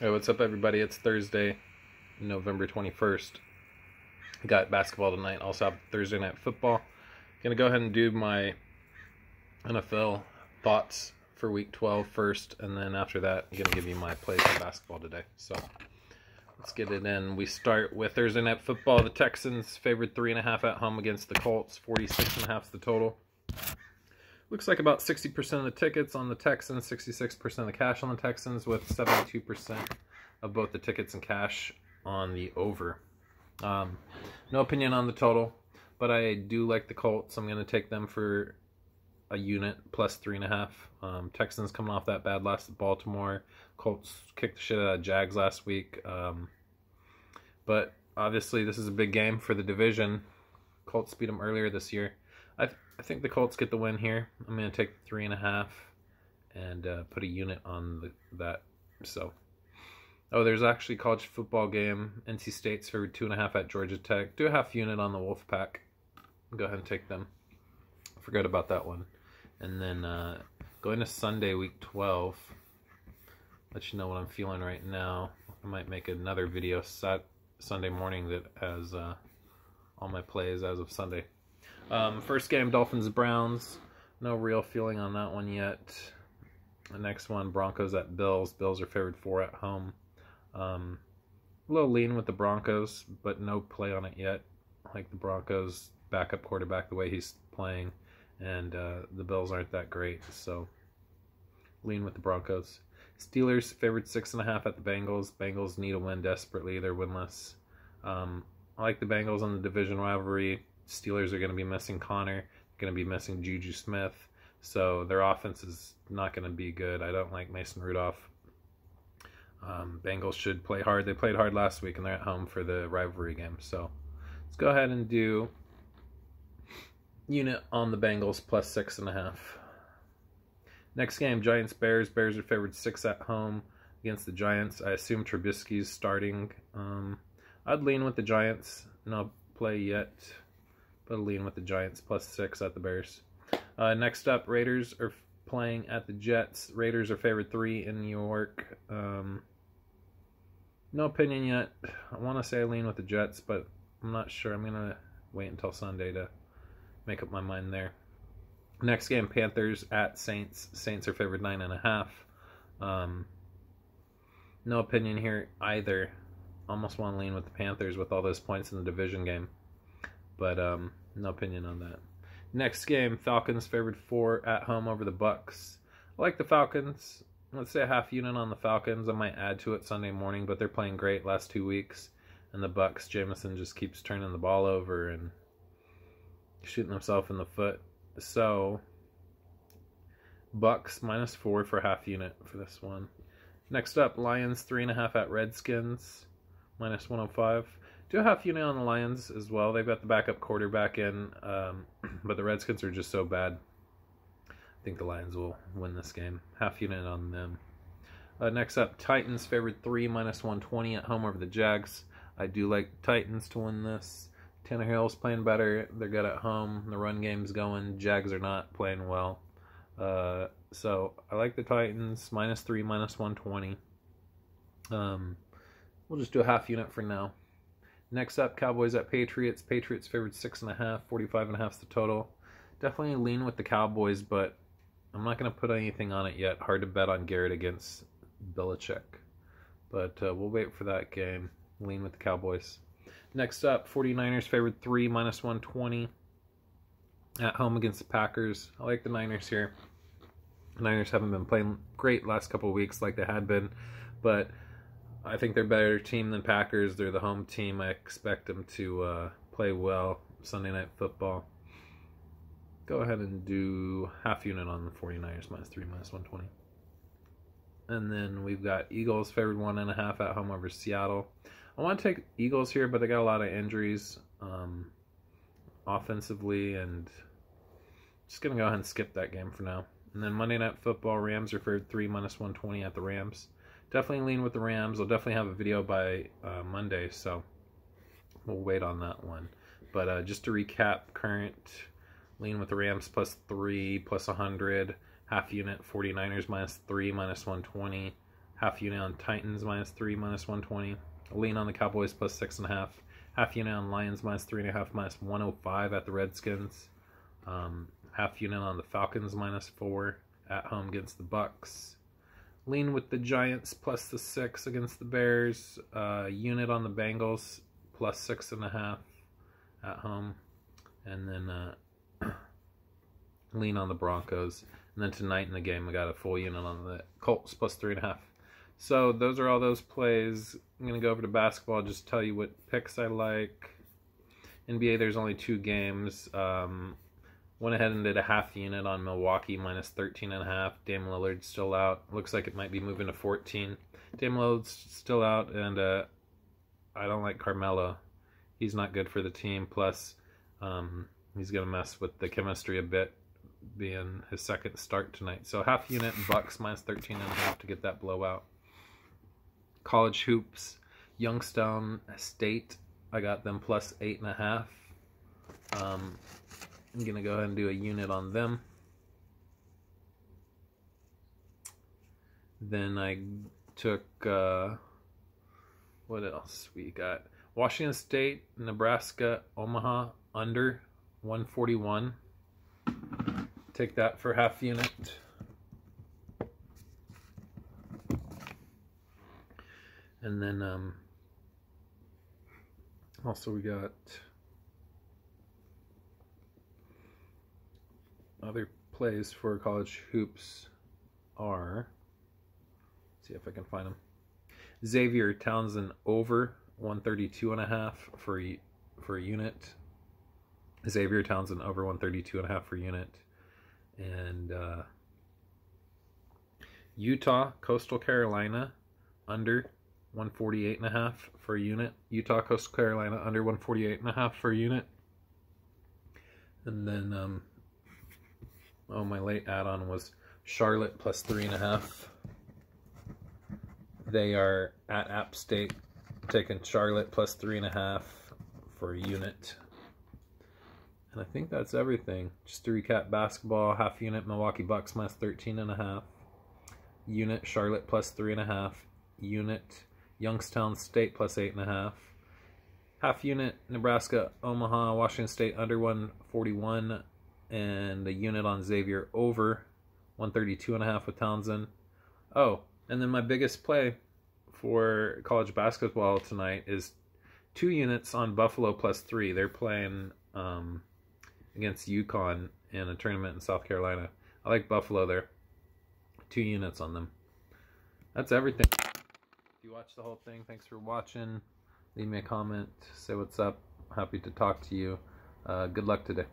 Hey, what's up, everybody? It's Thursday, November 21st. Got basketball tonight. Also have Thursday night football. Gonna go ahead and do my NFL thoughts for week 12 first, and then after that, I'm gonna give you my plays for basketball today. So let's get it in. We start with Thursday night football. The Texans favored three and a half at home against the Colts. 46 and a half is the total. Looks like about 60% of the tickets on the Texans, 66% of the cash on the Texans, with 72% of both the tickets and cash on the over. Um, no opinion on the total, but I do like the Colts. I'm going to take them for a unit plus three and a half. Um, Texans coming off that bad loss at Baltimore. Colts kicked the shit out of Jags last week. Um, but obviously, this is a big game for the division. Colts beat them earlier this year. I, think the Colts get the win here. I'm going to take three and a half and uh, put a unit on the, that. So, oh, there's actually college football game. NC State's for two and a half at Georgia Tech. Do a half unit on the Wolfpack. Go ahead and take them. Forgot about that one. And then uh, going to Sunday, week 12. Let you know what I'm feeling right now. I might make another video sat Sunday morning that has uh, all my plays as of Sunday. Um, first game, Dolphins Browns. No real feeling on that one yet. The next one, Broncos at Bills. Bills are favored four at home. Um, a little lean with the Broncos, but no play on it yet. Like the Broncos backup quarterback, the way he's playing, and uh, the Bills aren't that great, so lean with the Broncos. Steelers favored six and a half at the Bengals. Bengals need a win desperately; they're winless. Um, I like the Bengals on the division rivalry. Steelers are going to be missing Conner, going to be missing Juju Smith, so their offense is not going to be good. I don't like Mason Rudolph. Um, Bengals should play hard. They played hard last week, and they're at home for the rivalry game. So let's go ahead and do unit on the Bengals plus six and a half. Next game, Giants Bears. Bears are favored six at home against the Giants. I assume Trubisky's starting. Um, I'd lean with the Giants. No play yet, but lean with the Giants plus six at the Bears. Uh, next up, Raiders are playing at the Jets. Raiders are favored three in New York. Um, no opinion yet. I want to say I lean with the Jets, but I'm not sure. I'm gonna wait until Sunday to make up my mind there. Next game, Panthers at Saints. Saints are favored nine and a half. Um, no opinion here either. Almost want to lean with the Panthers with all those points in the division game, but um, no opinion on that. Next game, Falcons favored four at home over the Bucks. I like the Falcons. Let's say a half unit on the Falcons. I might add to it Sunday morning, but they're playing great last two weeks. And the Bucks, Jameson just keeps turning the ball over and shooting himself in the foot. So Bucks minus four for half unit for this one. Next up, Lions three and a half at Redskins minus one hundred five. Do a half unit on the Lions as well. They've got the backup quarterback in, um, but the Redskins are just so bad. I think the Lions will win this game. Half unit on them. Uh, next up, Titans favored three minus one twenty at home over the Jags. I do like Titans to win this. Tannehill's playing better. They're good at home. The run game's going. Jags are not playing well. Uh, so I like the Titans minus three, minus one twenty. Um, we'll just do a half unit for now. Next up, Cowboys at Patriots. Patriots favored six and a half. Forty-five and a half is the total. Definitely lean with the Cowboys, but I'm not going to put anything on it yet. Hard to bet on Garrett against Belichick, but uh, we'll wait for that game. Lean with the Cowboys. Next up, 49ers favored 3, minus 120 at home against the Packers. I like the Niners here. The Niners haven't been playing great last couple weeks like they had been, but I think they're a better team than Packers. They're the home team. I expect them to uh, play well Sunday Night Football. Go ahead and do half unit on the 49ers, minus 3, minus 120. And then we've got Eagles favored 1.5 at home over Seattle. I want to take Eagles here, but they got a lot of injuries um, offensively, and just gonna go ahead and skip that game for now. And then Monday Night Football, Rams are for three minus one twenty at the Rams. Definitely lean with the Rams. I'll definitely have a video by uh, Monday, so we'll wait on that one. But uh, just to recap, current lean with the Rams plus three plus 100, half unit 49ers minus three minus 120 Half unit on Titans minus three, minus 120. Lean on the Cowboys plus six and a half. half unit on Lions minus three and a half, minus 105 at the Redskins. Um, half unit on the Falcons minus four at home against the Bucks. Lean with the Giants plus the six against the Bears. Uh, unit on the Bengals plus six and a half at home, and then uh, lean on the Broncos. And then tonight in the game, we got a full unit on the Colts plus three and a half. So those are all those plays. I'm gonna go over to basketball. Just tell you what picks I like. NBA, there's only two games. Um, went ahead and did a half unit on Milwaukee minus 13 and a half. Dame Lillard's still out. Looks like it might be moving to 14. Dame Lillard's still out, and uh, I don't like Carmelo. He's not good for the team. Plus, um, he's gonna mess with the chemistry a bit being his second start tonight. So half unit Bucks minus 13 and a half to get that blowout. College hoops, Youngstown State. I got them plus eight and a half. Um, I'm gonna go ahead and do a unit on them. Then I took uh, what else we got? Washington State, Nebraska, Omaha under 141 take that for half unit. And then um, also we got other plays for college hoops are, see if I can find them. Xavier Towson over 132 and a half for for a unit. Xavier Towson over 132 and a half for unit and uh, Utah, Coastal Carolina, under 148 and a half for a unit. Utah, Coastal Carolina, under 148 and a half for a unit. And then, um, oh, my late add-on was Charlotte plus three and a half. They are at App State, taking Charlotte plus three and a half for a unit. And I think that's everything. Just to recap basketball, half unit Milwaukee Bucks minus 13 and a half. Unit Charlotte plus three and a half. Unit Youngstown State plus eight and a half. Half unit Nebraska Omaha Washington State under 141 and a unit on Xavier over 132 and a half with Towson. Oh, and then my biggest play for college basketball tonight is two units on Buffalo plus three. They're playing um, against UConn in a tournament in South Carolina. I like Buffalo there. Two units on them. That's everything. If you watched the whole thing, thanks for watching. Leave me a comment. Say what's up. Happy to talk to you. Uh, good luck today.